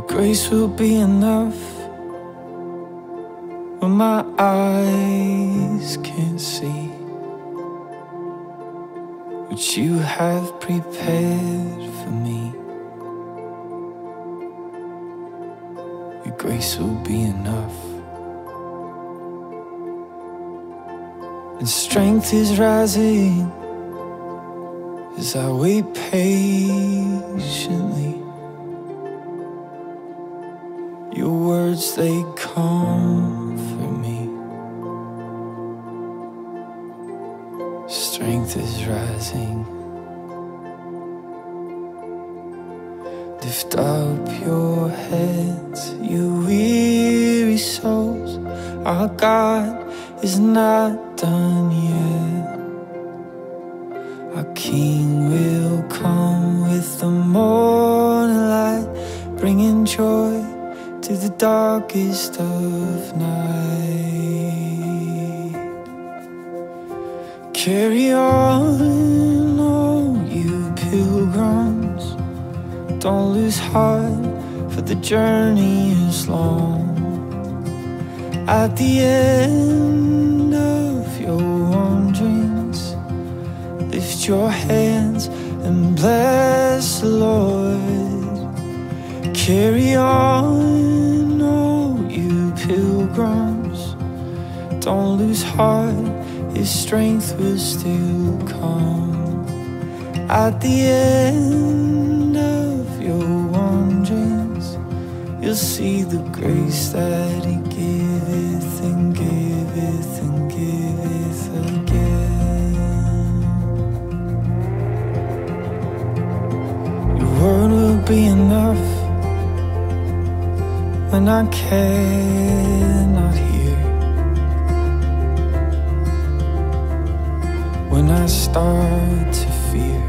grace will be enough when my eyes can't see what you have prepared for me. Your grace will be enough. And strength is rising as I wait patiently. Your words, they comfort me. Strength is rising. Lift up your heads, you weary souls. Our God is not done yet. Our King will darkest of night. Carry on, all you pilgrims. Don't lose heart, for the journey is long. At the end of your wanderings, lift your hands and bless the Lord. Carry on, Don't lose heart, His strength will still come. At the end of your wanderings, you'll see the grace that He giveth and giveth and giveth again. Your word will be enough when I cannot hear. I start to fear,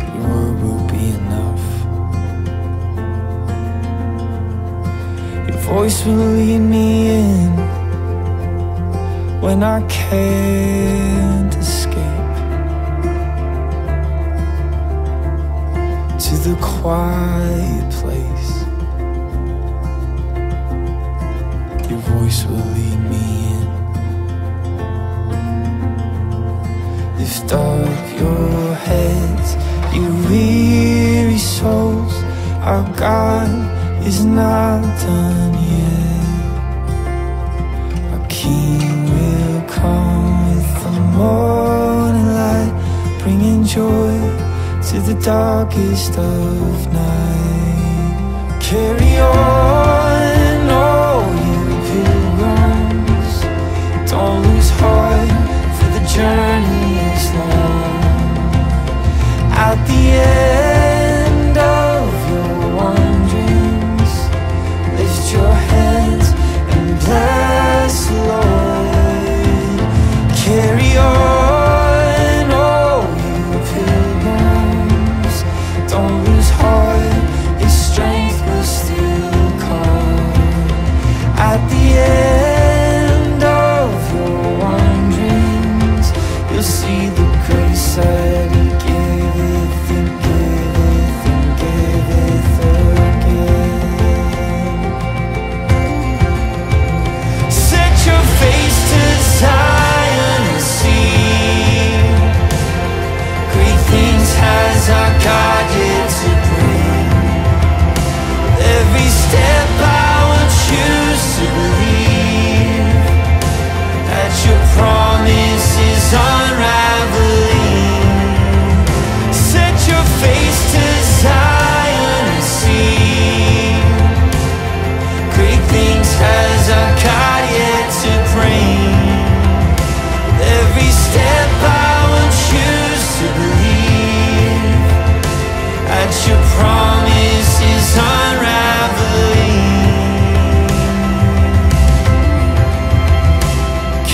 your word will be enough. Your voice will lead me in when I can't escape to the quiet place. Your voice will lead me Lift up your heads, you weary souls. Our God is not done yet. Our King will come with the morning light, bringing joy to the darkest of night. Carry on, all you pilgrims.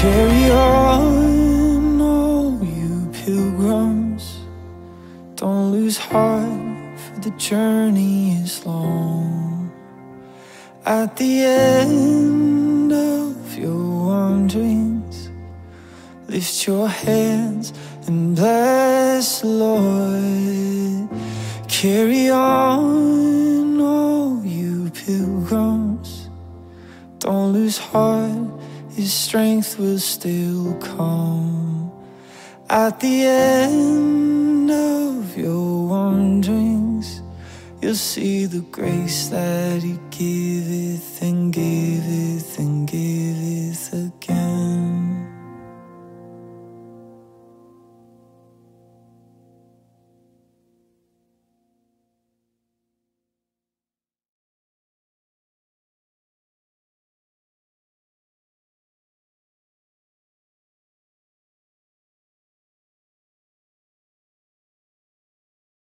Carry on, all you pilgrims. Don't lose heart, for the journey is long. At the end of your wanderings, lift your hands and bless the Lord. Carry on, all you pilgrims. Don't lose heart, His strength will still come. At the end of your wanderings, you'll see the grace that He giveth and giveth and